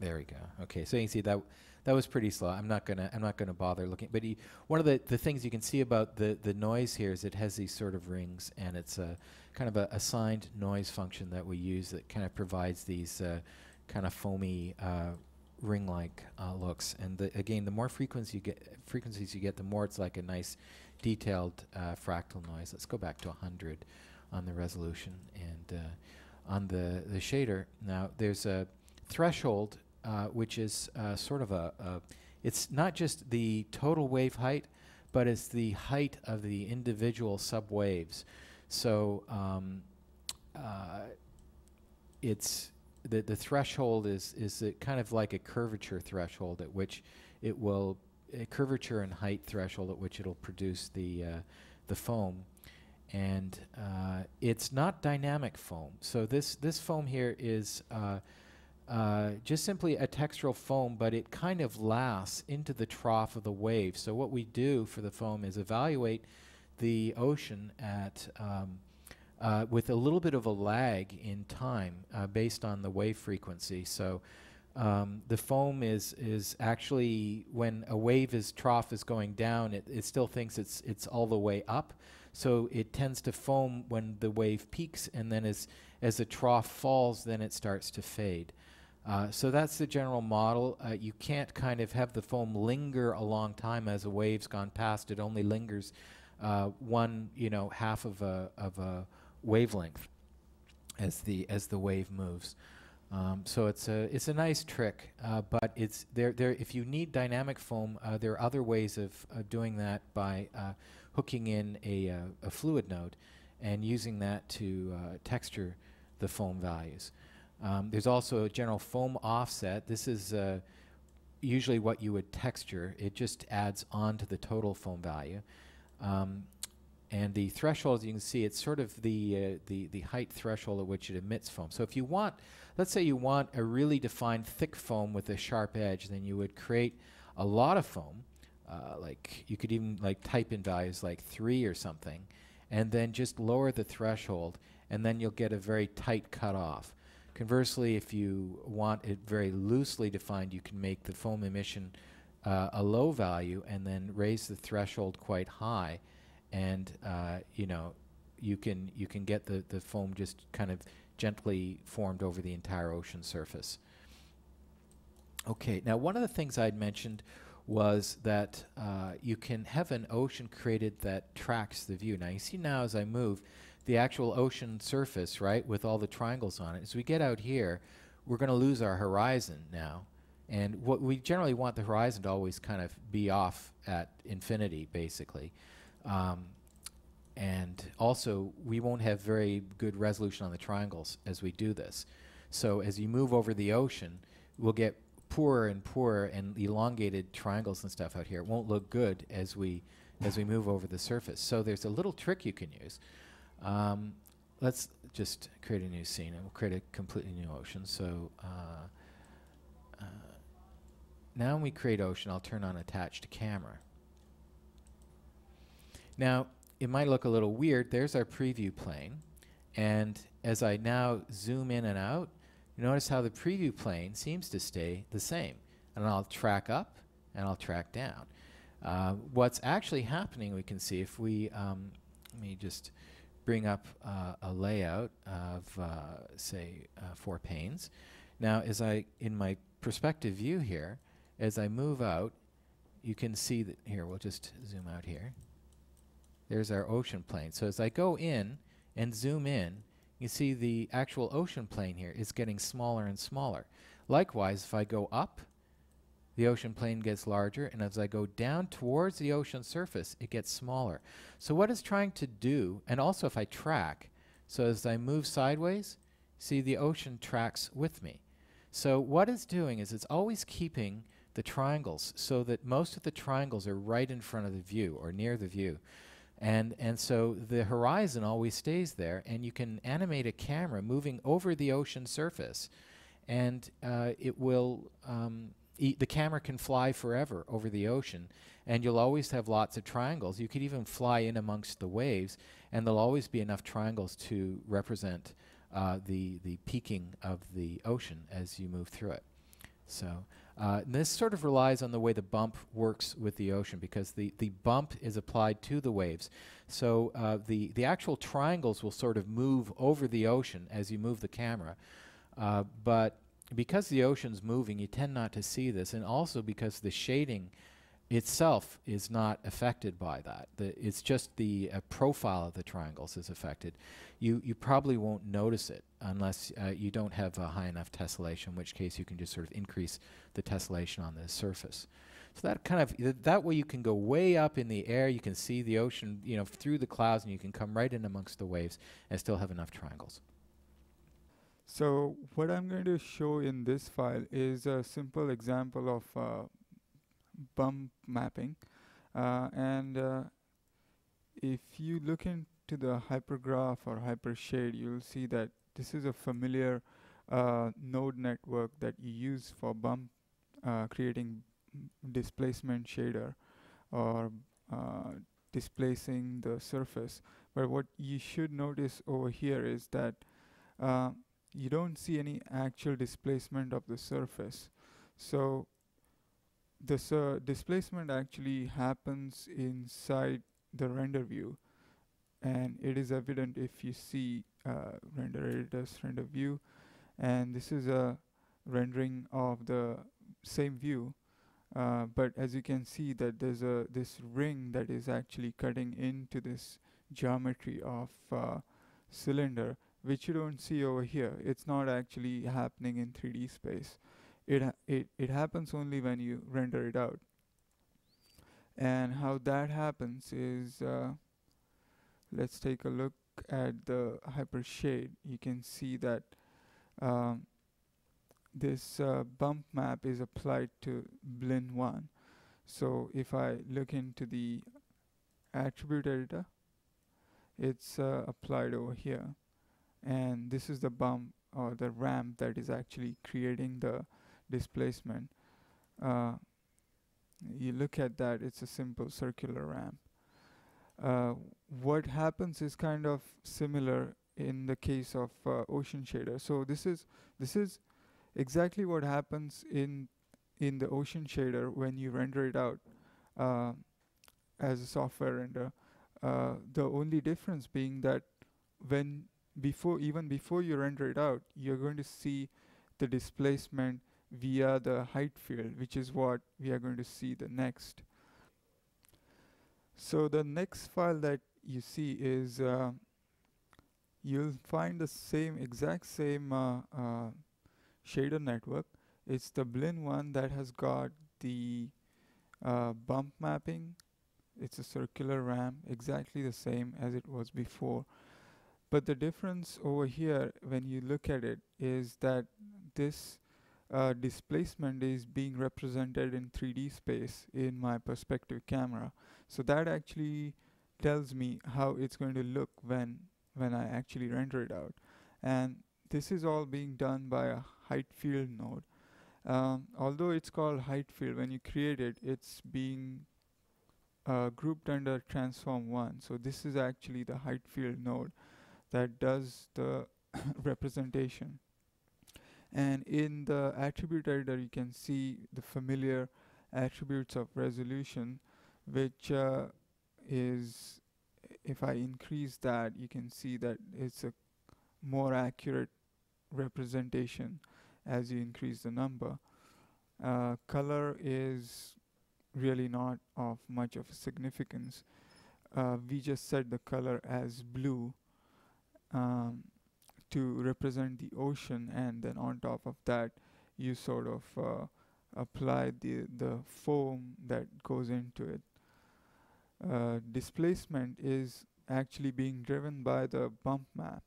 There we go. Okay, so you can see that that was pretty slow. I'm not gonna I'm not gonna bother looking. But he, one of the, the things you can see about the the noise here is it has these sort of rings, and it's a kind of a assigned noise function that we use that kind of provides these uh, kind of foamy uh, ring-like uh, looks. And the, again, the more frequencies you get, frequencies you get, the more it's like a nice detailed uh, fractal noise. Let's go back to 100 on the resolution and uh, on the the shader. Now there's a threshold uh, which is uh, sort of a, a, it's not just the total wave height, but it's the height of the individual subwaves. So um, uh, it's the the threshold is is kind of like a curvature threshold at which it will a curvature and height threshold at which it'll produce the uh, the foam, and uh, it's not dynamic foam. So this this foam here is uh, uh, just simply a textural foam, but it kind of lasts into the trough of the wave. So what we do for the foam is evaluate the ocean at um, uh, with a little bit of a lag in time uh, based on the wave frequency. So um, the foam is is actually when a wave is trough is going down, it, it still thinks it's it's all the way up. So it tends to foam when the wave peaks, and then as as the trough falls, then it starts to fade. Uh, so that's the general model. Uh, you can't kind of have the foam linger a long time as a wave's gone past. It only lingers uh, one, you know, half of a of a wavelength as the as the wave moves. Um, so it's a it's a nice trick, uh, but it's there there. If you need dynamic foam, uh, there are other ways of doing that by hooking in a, a fluid node and using that to texture the foam values. Um, there's also a general foam offset. This is uh, usually what you would texture. It just adds on to the total foam value. Um, and the threshold, as you can see, it's sort of the, uh, the, the height threshold at which it emits foam. So if you want, let's say you want a really defined thick foam with a sharp edge, then you would create a lot of foam. Uh, like you could even like type in values like three or something, and then just lower the threshold, and then you'll get a very tight cutoff. Conversely, if you want it very loosely defined, you can make the foam emission uh, a low value and then raise the threshold quite high, and uh, you know you can you can get the the foam just kind of gently formed over the entire ocean surface. Okay, now one of the things I'd mentioned was that uh, you can have an ocean created that tracks the view. Now you see now as I move, the actual ocean surface, right, with all the triangles on it. As we get out here, we're going to lose our horizon now. And what we generally want the horizon to always kind of be off at infinity, basically. Um, and also, we won't have very good resolution on the triangles as we do this. So as you move over the ocean, we'll get poorer and poorer and elongated triangles and stuff out here. It won't look good as we as we move over the surface. So there's a little trick you can use. Um, let's just create a new scene and we'll create a completely new ocean. So uh, uh, now when we create ocean, I'll turn on attach to camera. Now, it might look a little weird. There's our preview plane. And as I now zoom in and out, you notice how the preview plane seems to stay the same. And I'll track up and I'll track down. Uh, what's actually happening, we can see if we, um, let me just bring up uh, a layout of, uh, say, uh, four panes. Now, as I, in my perspective view here, as I move out, you can see that, here, we'll just zoom out here. There's our ocean plane. So as I go in and zoom in, you see the actual ocean plane here is getting smaller and smaller. Likewise, if I go up, the ocean plane gets larger, and as I go down towards the ocean surface, it gets smaller. So what it's trying to do, and also if I track, so as I move sideways, see the ocean tracks with me. So what it's doing is it's always keeping the triangles so that most of the triangles are right in front of the view or near the view. And, and so the horizon always stays there, and you can animate a camera moving over the ocean surface, and uh, it will um, e the camera can fly forever over the ocean, and you'll always have lots of triangles. You could even fly in amongst the waves, and there'll always be enough triangles to represent uh, the the peaking of the ocean as you move through it. So uh, this sort of relies on the way the bump works with the ocean because the, the bump is applied to the waves. So uh, the, the actual triangles will sort of move over the ocean as you move the camera. Uh, but because the ocean's moving, you tend not to see this. And also because the shading itself is not affected by that. The, it's just the uh, profile of the triangles is affected. You, you probably won't notice it unless uh, you don't have a high enough tessellation, in which case you can just sort of increase the tessellation on the surface. So that kind of th that way you can go way up in the air. You can see the ocean, you know, through the clouds, and you can come right in amongst the waves and still have enough triangles. So what I'm going to show in this file is a simple example of uh, bump mapping. Uh, and uh, if you look into the hypergraph or hypershade, you'll see that this is a familiar uh, node network that you use for bump uh, creating displacement shader or uh, displacing the surface. But what you should notice over here is that you don't see any actual displacement of the surface. So this uh, displacement actually happens inside the render view. And it is evident if you see uh, render editor's render view. And this is a rendering of the same view. Uh, but as you can see that there's a this ring that is actually cutting into this geometry of uh, cylinder which you don't see over here it's not actually happening in 3d space it, it, it happens only when you render it out. And how that happens is, uh, let's take a look at the hyper hypershade. You can see that um, this uh, bump map is applied to Blinn 1. So if I look into the attribute editor, it's uh, applied over here. And this is the bump or the ramp that is actually creating the displacement. Uh, you look at that it's a simple circular ramp. Uh, what happens is kind of similar in the case of uh, ocean shader. So this is this is exactly what happens in in the ocean shader when you render it out uh, as a software render. Uh, the only difference being that when before even before you render it out you're going to see the displacement via the height field, which is what we are going to see the next. So the next file that you see is uh, you'll find the same exact same uh, uh, shader network. It's the Blinn one that has got the uh, bump mapping. It's a circular ramp, exactly the same as it was before. But the difference over here, when you look at it, is that this uh, displacement is being represented in 3D space in my perspective camera. So that actually tells me how it's going to look when when I actually render it out. And this is all being done by a height field node. Um, although it's called height field, when you create it, it's being uh, grouped under transform 1. So this is actually the height field node that does the representation. And in the attribute editor you can see the familiar attributes of resolution which uh, is if I increase that you can see that it's a more accurate representation as you increase the number. Uh, color is really not of much of significance. Uh, we just set the color as blue um, to represent the ocean and then on top of that you sort of uh, apply the the foam that goes into it. Uh, displacement is actually being driven by the bump map.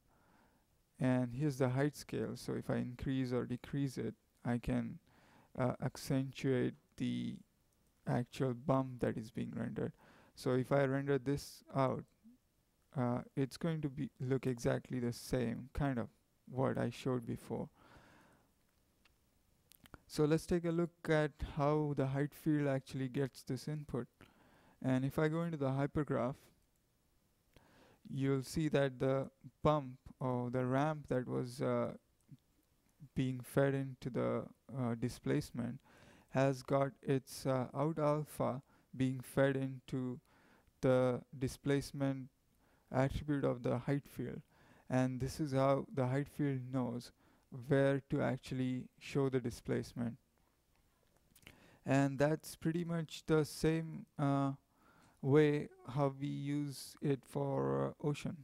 And here's the height scale. So if I increase or decrease it I can uh, accentuate the actual bump that is being rendered. So if I render this out uh, it's going to be look exactly the same kind of what I showed before. So let's take a look at how the height field actually gets this input. And if I go into the hypergraph, you'll see that the bump or the ramp that was uh, being fed into the uh, displacement has got its uh, out alpha being fed into the displacement attribute of the height field. And this is how the height field knows where to actually show the displacement. And that's pretty much the same uh, way how we use it for uh, ocean